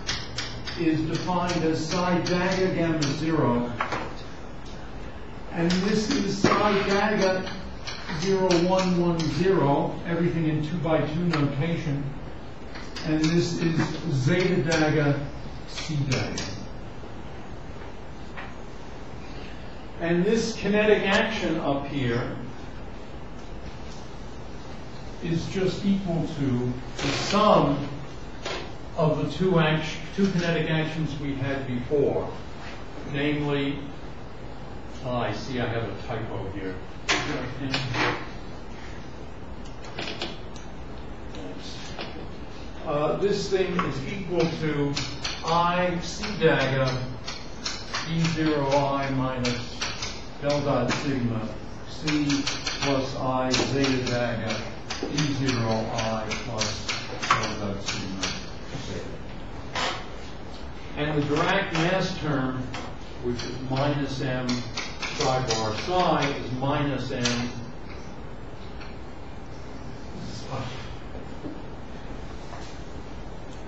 A: is defined as psi dagger gamma zero. And this is psi dagger zero one one zero, everything in two by two notation. And this is zeta dagger c dagger. And this kinetic action up here is just equal to the sum of the two act, two kinetic actions we had before, namely, ah, I see I have a typo here. Uh, this thing is equal to I c dagger E zero I minus del dot sigma C plus I zeta dagger E zero I plus del dot sigma. And the Dirac mass term, which is minus m psi bar psi, is minus m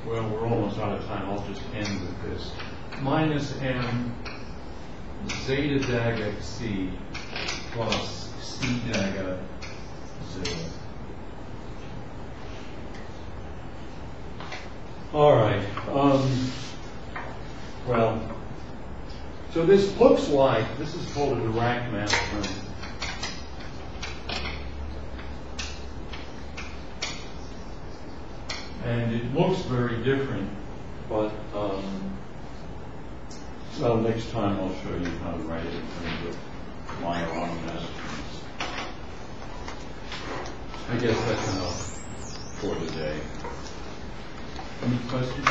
A: well, we're almost out of time. I'll just end with this. Minus m zeta dagger c plus c dagger zeta. All right. Um, well, so this looks like this is called a Dirac term. And it looks very different, but um, well, next time I'll show you how to write it in terms of Majorana mass terms. I guess that's enough for today. Any questions?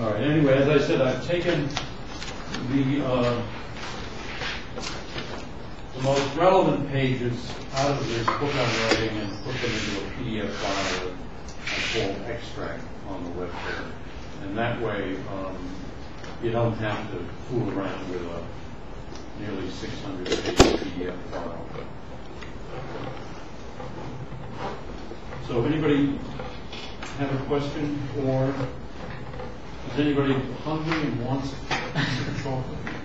A: All right, anyway, as I said, I've taken the, uh, the most relevant pages out of this book I'm writing and put them into a PDF file that I call extract on the web. And that way, um, you don't have to fool around with a nearly 600 page PDF file. So if anybody have a question or is anybody hungry and wants chocolate?